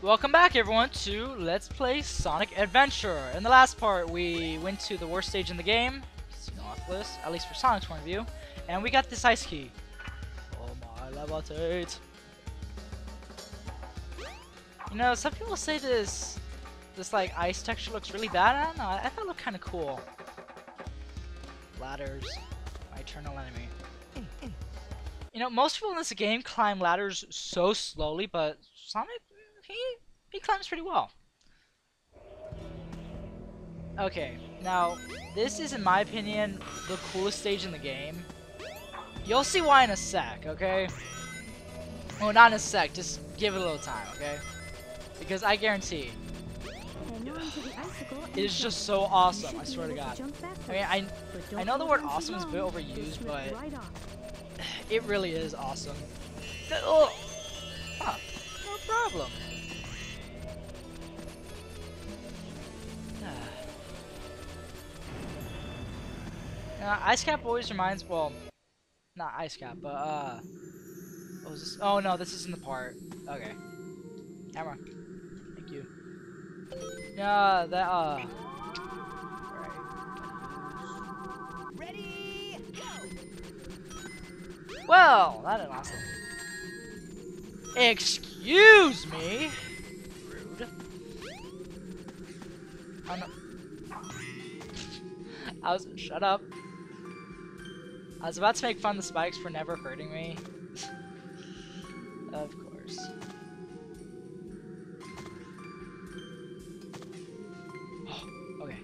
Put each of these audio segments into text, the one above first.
Welcome back everyone to Let's Play Sonic Adventure. In the last part we went to the worst stage in the game, Casinopolis, at least for Sonic's point of view, and we got this ice key. Oh my levitate. You know, some people say this this like ice texture looks really bad. I don't know, I thought it looked kinda cool. Ladders. My eternal enemy. You know, most people in this game climb ladders so slowly, but Sonic, he, he climbs pretty well. Okay, now, this is, in my opinion, the coolest stage in the game. You'll see why in a sec, okay? Well, not in a sec, just give it a little time, okay? Because I guarantee, it is just so awesome, I swear to god. I mean, I, I know the word awesome is a bit overused, but it really is awesome. Oh! Huh, no problem. Uh, Ice Cap always reminds, well, not Ice Cap, but, uh, what was this? Oh, no, this isn't the part. Okay. Camera. Thank you. Yeah, that, uh, Ready, go! Well, that is awesome. Excuse me. Rude. Not... I was shut up. I was about to make fun of the spikes for never hurting me. of course. okay.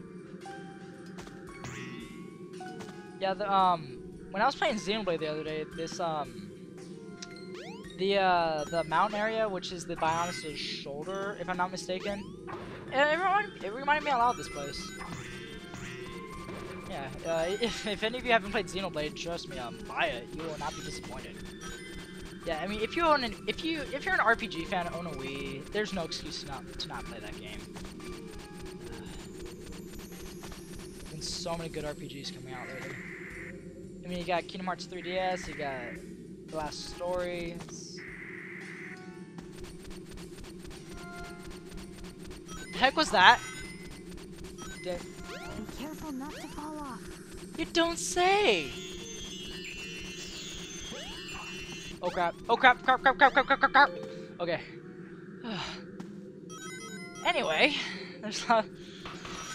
Yeah, the um when I was playing Xenoblade the other day, this um the uh the mountain area, which is the Bionis' shoulder, if I'm not mistaken, it, it, reminded, it reminded me a lot of this place. Yeah, uh, if, if any of you haven't played Xenoblade, trust me, um, buy it. You will not be disappointed. Yeah, I mean, if you own an, if you if you're an RPG fan, own a Wii. There's no excuse to not to not play that game. There's been so many good RPGs coming out lately. I mean, you got Kingdom Hearts 3DS, you got The Last Story. The heck was that? Did... Careful not to fall off. You don't say! Oh crap, oh crap, crap, crap, crap, crap, crap, crap, crap! Okay. anyway, there's a, lot,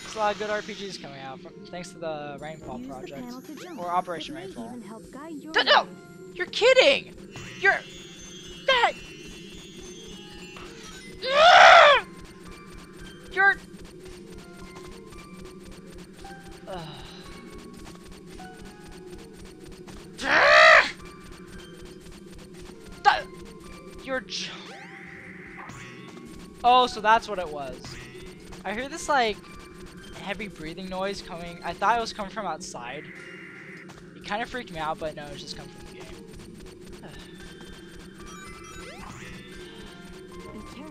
there's a lot of good RPGs coming out, from, thanks to the Rainfall Use the project. panel. Or Operation Rainfall. even help guide your No, no! You're kidding! You're... That... You're... You're... Oh, so that's what it was. I hear this, like, heavy breathing noise coming. I thought it was coming from outside. It kind of freaked me out, but no, it's just coming from the game.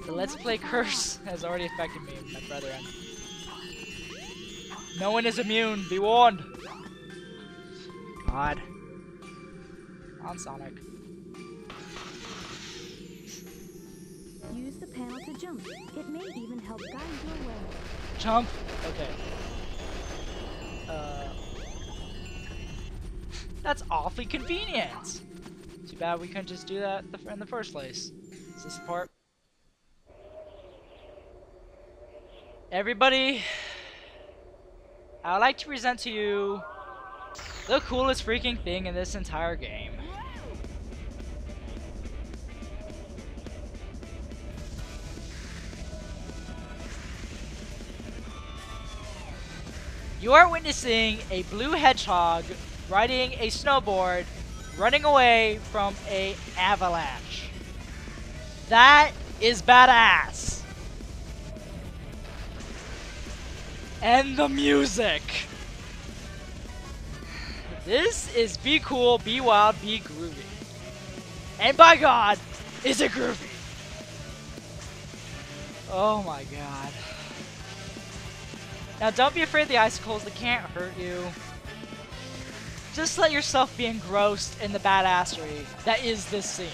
The Let's Play curse has already affected me and my brethren. No one is immune, be warned! God. On Sonic. Use the panel to jump. It may even help guide your way. Jump! Okay. Uh, that's awfully convenient! Too bad we couldn't just do that in the first place. Is this the part? Everybody, I would like to present to you the coolest freaking thing in this entire game. You are witnessing a blue hedgehog riding a snowboard running away from a avalanche. That is badass. And the music. This is Be Cool, Be Wild, Be Groovy. And by God, is it groovy. Oh my god. Now don't be afraid of the icicles, they can't hurt you. Just let yourself be engrossed in the badassery that is this scene.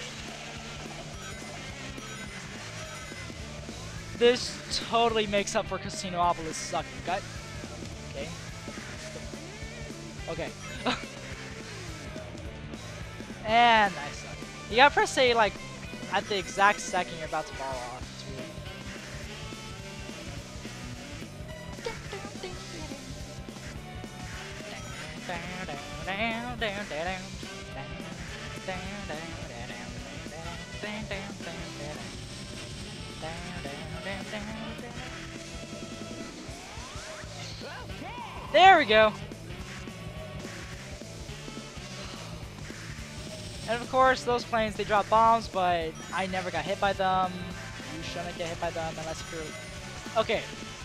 This totally makes up for Casinopolis sucking. Okay. Okay. and I suck. You gotta press A like at the exact second you're about to fall off. There we go. And of course, those planes, they drop bombs, but I never got hit by them. You shouldn't get hit by them unless you're... Okay,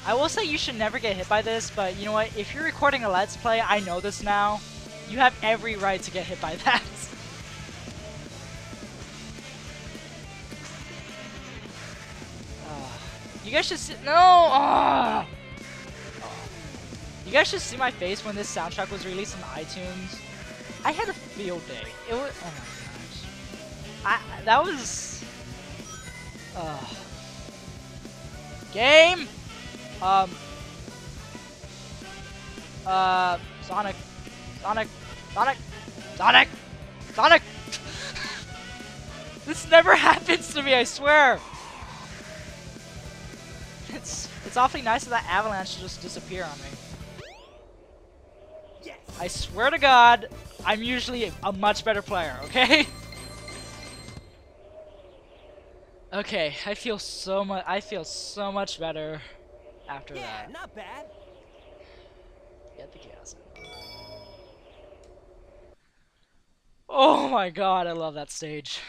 I will say you should never get hit by this, but you know what? If you're recording a Let's Play, I know this now. You have every right to get hit by that. You guys should see- No! Ah! You guys should see my face when this soundtrack was released on iTunes. I had a field day. It was oh my gosh. I that was uh game um uh Sonic Sonic Sonic Sonic Sonic This never happens to me, I swear. It's it's awfully nice of that avalanche to just disappear on me. I swear to God, I'm usually a much better player, okay? okay, I feel so much. I feel so much better after Yeah, that. not bad. Get the chaos. Oh my God, I love that stage.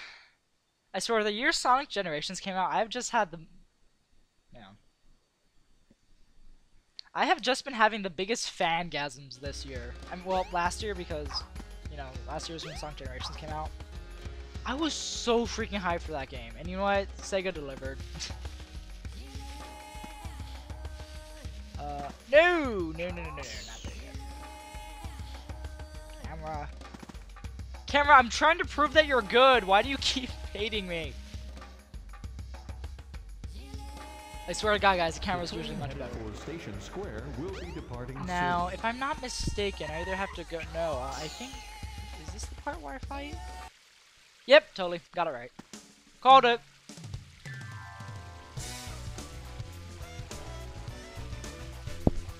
I swear, the year Sonic Generations came out, I've just had the. Yeah. I have just been having the biggest fangasms this year. I mean, well, last year because, you know, last year was when Sonic Generations came out. I was so freaking hyped for that game, and you know what? Sega delivered. uh, no, no, no, no, no, no, not there yet. Camera. Camera, I'm trying to prove that you're good. Why do you keep hating me? I swear to God, guys, the camera's usually much better. For Station Square will be departing Now, if I'm not mistaken, I either have to go. No, uh, I think. Is this the part where I fight? Yep, totally. Got it right. Called it.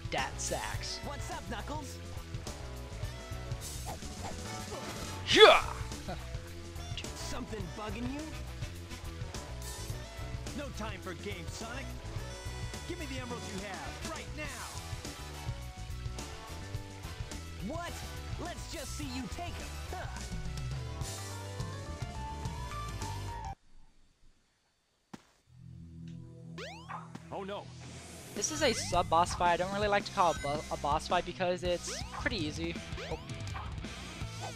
Dat sacks. What's up, Knuckles? Yeah! Something bugging you? No time for games, Sonic. Give me the emeralds you have, right now. What? Let's just see you take them. Huh. Oh no. This is a sub boss fight. I don't really like to call it a boss fight because it's pretty easy. Oh.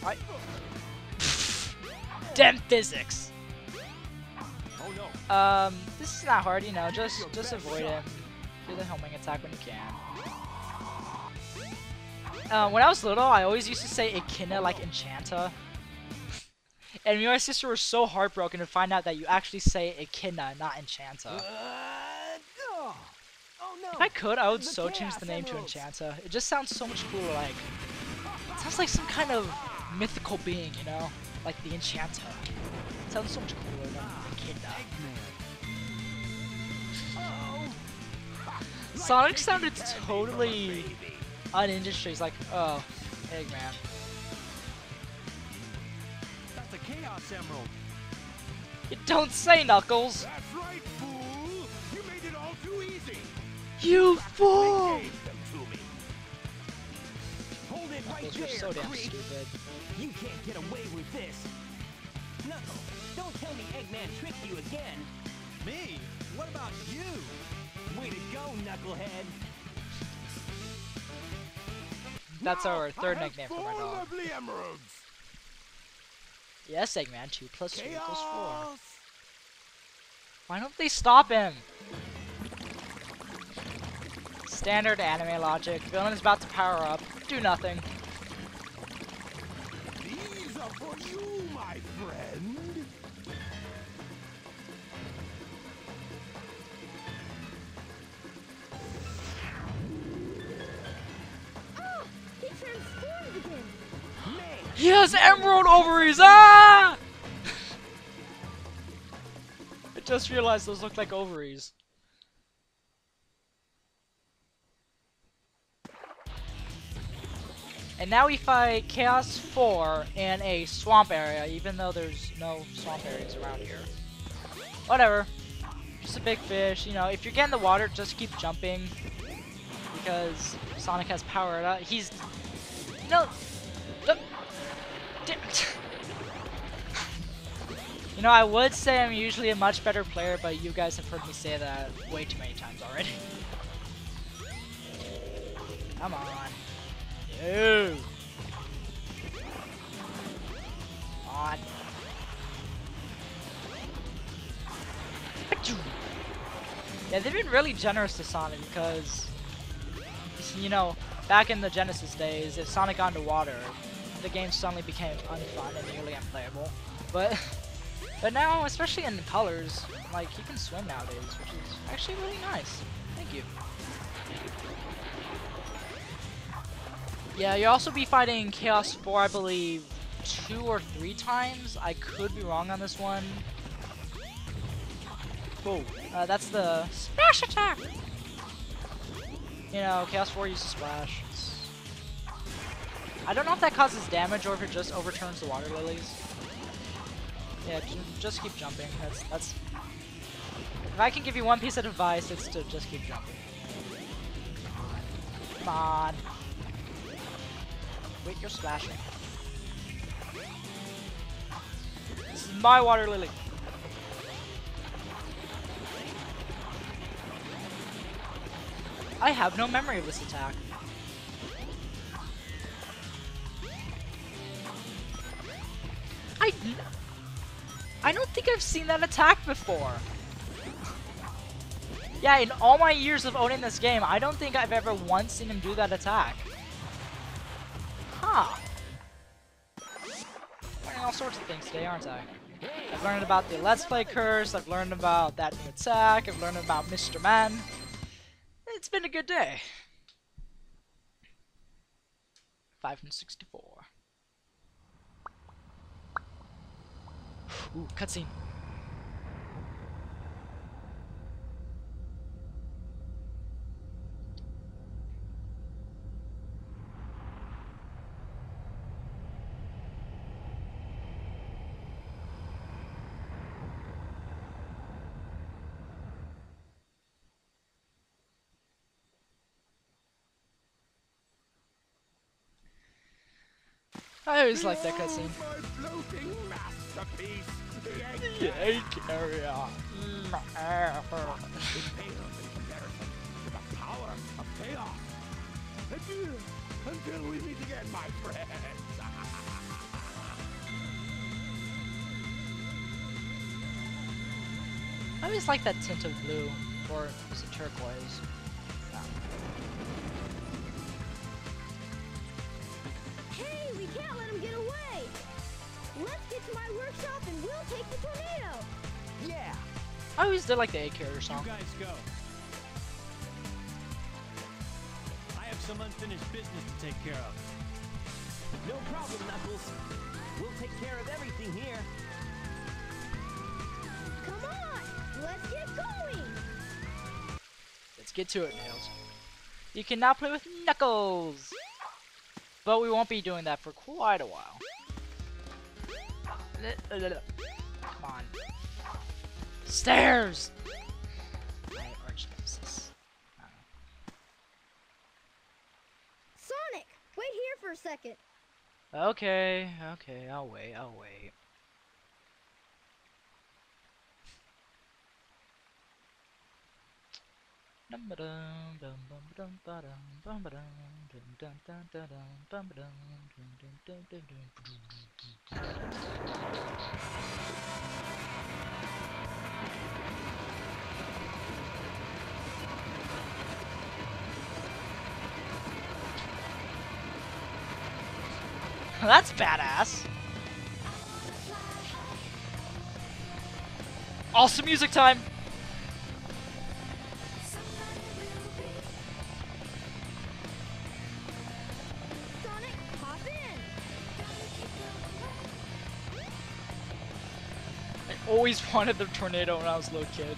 I- Damn physics! Oh no. Um, this is not hard, you know, just just avoid him. Do the homing attack when you can. Uh, when I was little, I always used to say Echidna like Enchanta. And me and my sister were so heartbroken to find out that you actually say Echidna, not Enchanta. Uh, oh. oh no. If I could, I would The so change the name to. Enchanta. It just sounds so much cooler, like... It sounds like some kind of mythical being, you know? Like the Enchanta. Sounds so much cooler than Echidna. Oh. Sonic sounded totally uninteresting. He's like, oh, Eggman. That's a Chaos Emerald. You don't say, Knuckles! That's right, fool. You made it all too easy. You fool! Gave them to me. Hold it right Knuckles, there, so damn stupid. You can't get away with this. Knuckles, don't tell me Eggman tricked you again. Me? What about you? Way to go, Knucklehead. That's Now our third I have nickname for my dog. lovely emeralds. Yes, Eggman, 2 plus 2 equals 4. Why don't they stop him? Standard anime logic. Villain is about to power up. Do nothing. These are for you, my friend. He has emerald ovaries! Ah! I just realized those look like ovaries. And now we fight Chaos 4 in a swamp area, even though there's no swamp areas around here. Whatever. Just a big fish. You know, if you're getting the water, just keep jumping. Because Sonic has power up. He's... You know... You know, I would say I'm usually a much better player, but you guys have heard me say that way too many times already. Come on. Ew. On. Yeah, they've been really generous to Sonic because, you know, back in the Genesis days, if Sonic got into water, the game suddenly became unfun and nearly unplayable. But, but now, especially in the colors, like he can swim nowadays, which is actually really nice. Thank you. Yeah, you'll also be fighting Chaos 4, I believe, two or three times. I could be wrong on this one. Cool. Uh, that's the splash attack. You know, Chaos 4 uses splash. It's... I don't know if that causes damage or if it just overturns the water lilies. Yeah, just keep jumping. That's that's. If I can give you one piece of advice, it's to just keep jumping. Come on. Wait, you're splashing. This is my water lily. I have no memory of this attack. I... Think I've seen that attack before. Yeah, in all my years of owning this game, I don't think I've ever once seen him do that attack. Huh. Learning all sorts of things today, aren't I? I've learned about the Let's Play curse, I've learned about that new attack, I've learned about Mr. Man. It's been a good day. 564. Ooh, cutscene. I always like that cutscene. The egg carrier. Until we meet again, my friends. I always like that tint of blue, or is it turquoise? Hey, we can't let him get away! Let's get to my workshop and we'll take the tornado! Yeah. I always did like the egg carrier song. You guys go. I have some unfinished business to take care of. No problem, Knuckles. We'll take care of everything here. Come on! Let's get going! Let's get to it, Nails. You can now play with Knuckles! But we won't be doing that for quite a while. Come on. Stairs! My arch nemesis. Sonic, wait here for a second. Okay, okay, I'll wait, I'll wait. That's badass. Awesome music time. Wanted the tornado when I was a little kid.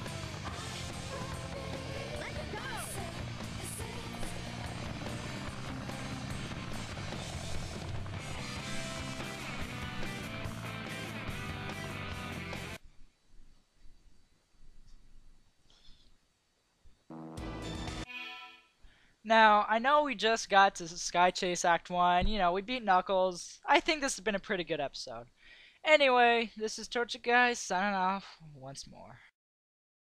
Now, I know we just got to Sky Chase Act 1, you know, we beat Knuckles. I think this has been a pretty good episode. Anyway, this is Torchic Guys signing off once more.